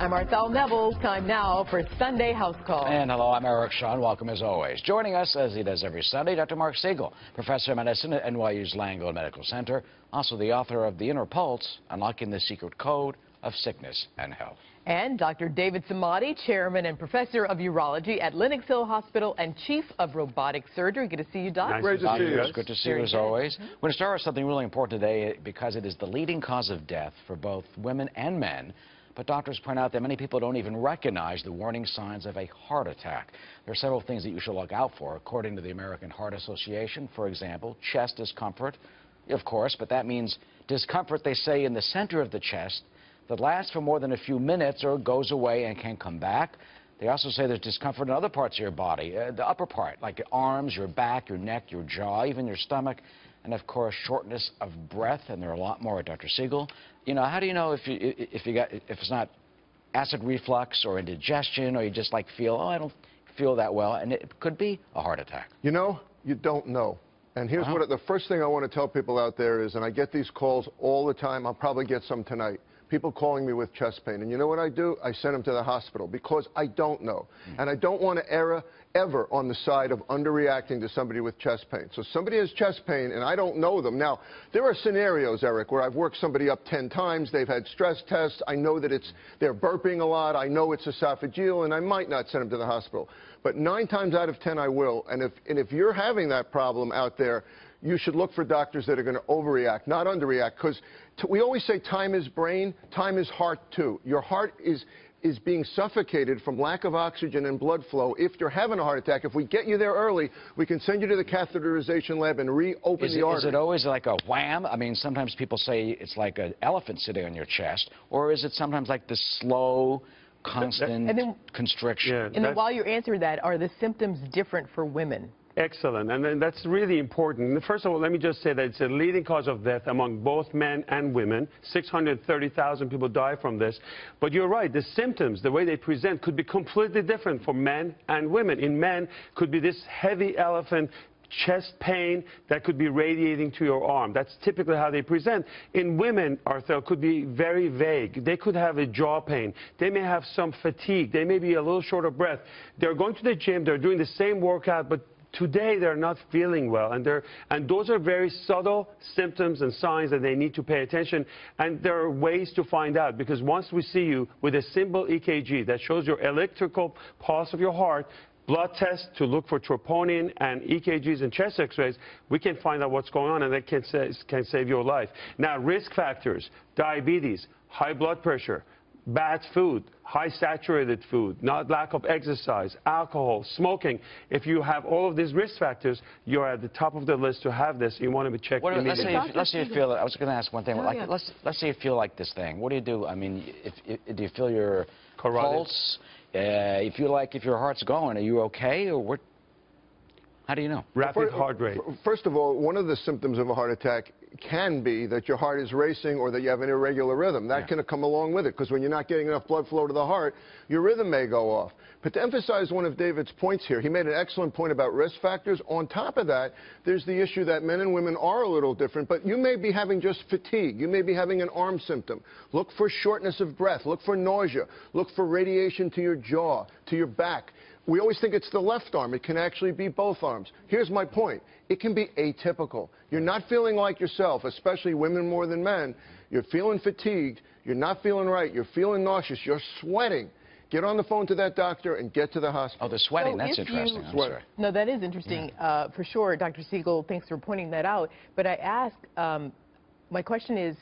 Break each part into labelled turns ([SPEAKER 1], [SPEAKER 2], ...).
[SPEAKER 1] I'm Arthel Neville. Time now for Sunday House Call.
[SPEAKER 2] And hello, I'm Eric Shawn. Welcome as always. Joining us, as he does every Sunday, Dr. Marc Siegel, professor of medicine at NYU's Langone Medical Center, also the author of The Inner Pulse, Unlocking the Secret Code of Sickness and Health.
[SPEAKER 1] And Dr. David Samadi, chairman and professor of urology at Lenox Hill Hospital and chief of robotic surgery. Good to see you, Doc.
[SPEAKER 3] Nice
[SPEAKER 2] Great
[SPEAKER 3] to see you.
[SPEAKER 2] It's good to see you as always. Mm-hmm. We're going to start with something really important today because it is the leading cause of death for both women and men. But doctors point out that many people don't even recognize the warning signs of a heart attack. There are several things that you should look out for. According to the American Heart Association, for example, chest discomfort, of course, but that means discomfort, they say, in the center of the chest that lasts for more than a few minutes or goes away and can come back. They also say there's discomfort in other parts of your body, uh, the upper part, like your arms, your back, your neck, your jaw, even your stomach, and of course shortness of breath, and there are a lot more, Dr. Siegel. You know, how do you know if you if you got if it's not acid reflux or indigestion or you just like feel, oh, I don't feel that well, and it could be a heart attack?
[SPEAKER 3] You know, you don't know. And here's uh -huh. what the first thing I want to tell people out there is, and I get these calls all the time. I'll probably get some tonight people calling me with chest pain. And you know what I do? I send them to the hospital because I don't know. Mm. And I don't want to err ever on the side of underreacting to somebody with chest pain. So somebody has chest pain and I don't know them. Now, there are scenarios, Eric, where I've worked somebody up 10 times, they've had stress tests, I know that it's they're burping a lot, I know it's esophageal, and I might not send them to the hospital. But nine times out of 10 I will. And if, and if you're having that problem out there, you should look for doctors that are going to overreact, not underreact, because we always say time is brain, time is heart too. Your heart is is being suffocated from lack of oxygen and blood flow. If you're having a heart attack, if we get you there early, we can send you to the catheterization lab and reopen
[SPEAKER 2] is
[SPEAKER 3] the
[SPEAKER 2] it,
[SPEAKER 3] artery.
[SPEAKER 2] Is it always like a wham? I mean, sometimes people say it's like an elephant sitting on your chest, or is it sometimes like the slow, constant then, constriction?
[SPEAKER 1] Yeah, and then while you're answering that, are the symptoms different for women?
[SPEAKER 4] Excellent, and that's really important. First of all, let me just say that it's a leading cause of death among both men and women. 630,000 people die from this. But you're right, the symptoms, the way they present, could be completely different for men and women. In men, could be this heavy elephant chest pain that could be radiating to your arm. That's typically how they present. In women, Arthel, could be very vague. They could have a jaw pain. They may have some fatigue. They may be a little short of breath. They're going to the gym. They're doing the same workout, but today they're not feeling well and and those are very subtle symptoms and signs that they need to pay attention and there are ways to find out because once we see you with a simple EKG that shows your electrical pulse of your heart blood test to look for troponin and EKGs and chest x-rays, we can find out what's going on and that can, sa can save your life. Now, risk factors, diabetes, high blood pressure, bad food, high saturated food, not lack of exercise, alcohol, smoking. If you have all of these risk factors, you're at the top of the list to have this. You want to be checked what,
[SPEAKER 2] let's say, if, let's say you feel, I was going to ask one thing. like, let's, let's say you feel like this thing. What do you do? I mean, if, if do you feel your Carotid. pulse? Uh, you like if your heart's going, are you okay? Or what? How do you know?
[SPEAKER 4] Rapid heart rate.
[SPEAKER 3] First of all, one of the symptoms of a heart attack can be that your heart is racing or that you have an irregular rhythm. That yeah. can come along with it because when you're not getting enough blood flow to the heart, your rhythm may go off. But to emphasize one of David's points here, he made an excellent point about risk factors. On top of that, there's the issue that men and women are a little different, but you may be having just fatigue. You may be having an arm symptom. Look for shortness of breath. Look for nausea. Look for radiation to your jaw, to your back we always think it's the left arm. It can actually be both arms. Here's my point. It can be atypical. You're not feeling like yourself, especially women more than men. You're feeling fatigued. You're not feeling right. You're feeling nauseous. You're sweating. Get on the phone to that doctor and get to the hospital.
[SPEAKER 2] Oh, the sweating, so that's interesting. You,
[SPEAKER 1] no, that is interesting yeah. uh, for sure. Dr. Siegel, thanks for pointing that out. But I ask, um, my question is,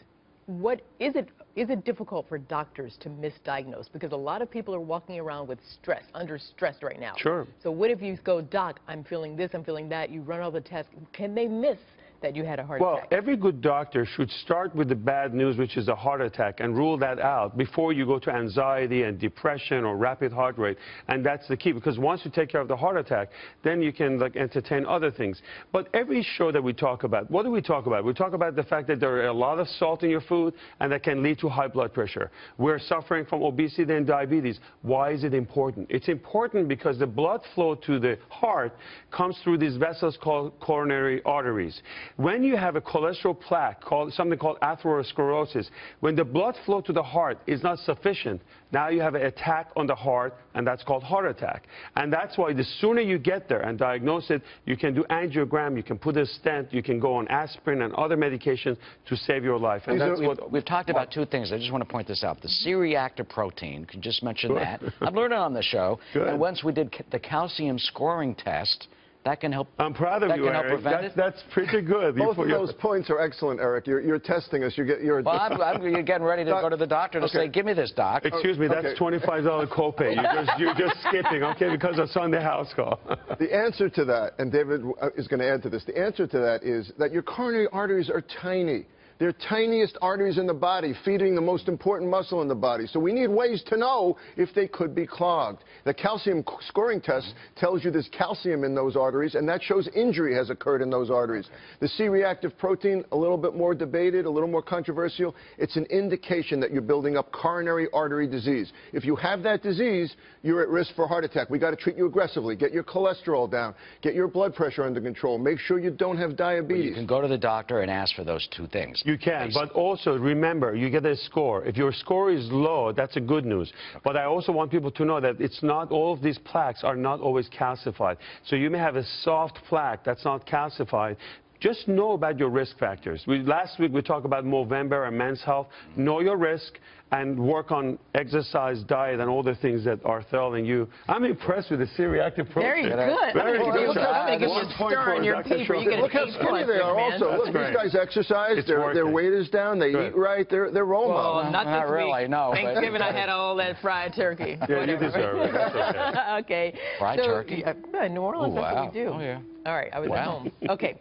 [SPEAKER 1] what is it is it difficult for doctors to misdiagnose? Because a lot of people are walking around with stress, under stress right now.
[SPEAKER 4] Sure.
[SPEAKER 1] So what if you go, doc, I'm feeling this, I'm feeling that, you run all the tests, can they miss that you had a heart
[SPEAKER 4] well,
[SPEAKER 1] attack?
[SPEAKER 4] Well, every good doctor should start with the bad news, which is a heart attack, and rule that out before you go to anxiety and depression or rapid heart rate. And that's the key, because once you take care of the heart attack, then you can like entertain other things. But every show that we talk about, what do we talk about? We talk about the fact that there are a lot of salt in your food, and that can lead to high blood pressure. We're suffering from obesity and diabetes. Why is it important? It's important because the blood flow to the heart comes through these vessels called coronary arteries. When you have a cholesterol plaque, called something called atherosclerosis, when the blood flow to the heart is not sufficient, now you have an attack on the heart, and that's called heart attack. And that's why the sooner you get there and diagnose it, you can do angiogram, you can put a stent, you can go on aspirin and other medications to save your life. And that's
[SPEAKER 2] We've,
[SPEAKER 4] what
[SPEAKER 2] we've talked about two things. I just want to point this out. The C-reactive protein, could you just mention that? I've learned it on the show.
[SPEAKER 4] Good.
[SPEAKER 2] And once we did the calcium scoring test, that can help.
[SPEAKER 4] I'm proud of
[SPEAKER 2] that
[SPEAKER 4] you,
[SPEAKER 2] can help
[SPEAKER 4] Eric.
[SPEAKER 2] prevent
[SPEAKER 4] That's,
[SPEAKER 2] it?
[SPEAKER 4] that's pretty good.
[SPEAKER 3] Both of those points are excellent, Eric. You're, you're testing us. You get, you're
[SPEAKER 2] Well, I'm, I'm you're getting ready to
[SPEAKER 3] Doc-
[SPEAKER 2] go to the doctor to
[SPEAKER 3] okay.
[SPEAKER 2] say, give me this, doc.
[SPEAKER 4] Excuse me, that's
[SPEAKER 3] Okay.
[SPEAKER 4] $25 copay. You're just, you're just skipping, okay, because of Sunday house call.
[SPEAKER 3] The answer to that, and David uh, is going to add to this, the answer to that is that your coronary arteries are tiny. They're tiniest arteries in the body, feeding the most important muscle in the body. So we need ways to know if they could be clogged. The calcium scoring test tells you there's calcium in those arteries, and that shows injury has occurred in those arteries. The C-reactive protein, a little bit more debated, a little more controversial. It's an indication that you're building up coronary artery disease. If you have that disease, you're at risk for heart attack. We got to treat you aggressively. Get your cholesterol down. Get your blood pressure under control. Make sure you don't have diabetes.
[SPEAKER 2] You can go to the doctor and ask for those two things.
[SPEAKER 4] You can,
[SPEAKER 2] Basic.
[SPEAKER 4] but also remember, you get a score. If your score is low, that's a good news. But I also want people to know that it's not all of these plaques are not always calcified. So you may have a soft plaque that's not calcified. Just know about your risk factors. We, last week we talked about Movember and men's health. Know your risk and work on exercise, diet, and all the things that are threatening you. I'm impressed with the C-reactive protein.
[SPEAKER 1] Very good.
[SPEAKER 4] Very
[SPEAKER 1] I'm gonna
[SPEAKER 4] good.
[SPEAKER 1] give you- I'm going to give you a
[SPEAKER 4] point
[SPEAKER 1] star your paper. You get
[SPEAKER 3] Look how
[SPEAKER 1] an A
[SPEAKER 3] skinny they are
[SPEAKER 1] man.
[SPEAKER 3] also.
[SPEAKER 4] That's
[SPEAKER 3] Look,
[SPEAKER 4] great.
[SPEAKER 3] these guys exercise.
[SPEAKER 4] It's
[SPEAKER 3] Their, their weight is down. They
[SPEAKER 4] Good.
[SPEAKER 3] eat right. They're, they're role
[SPEAKER 1] Well,
[SPEAKER 3] models.
[SPEAKER 1] not
[SPEAKER 2] Not
[SPEAKER 1] this
[SPEAKER 2] really,
[SPEAKER 1] week.
[SPEAKER 2] no,
[SPEAKER 1] Thanksgiving, I had all that fried turkey.
[SPEAKER 4] Yeah, you deserve it. That's okay.
[SPEAKER 1] okay.
[SPEAKER 2] Fried
[SPEAKER 1] So,
[SPEAKER 2] turkey?
[SPEAKER 1] Yeah, New Orleans,
[SPEAKER 2] Oh,
[SPEAKER 1] that's
[SPEAKER 2] wow.
[SPEAKER 1] what we do.
[SPEAKER 2] Oh, yeah.
[SPEAKER 1] All right, I was
[SPEAKER 2] Wow.
[SPEAKER 1] at home. Okay.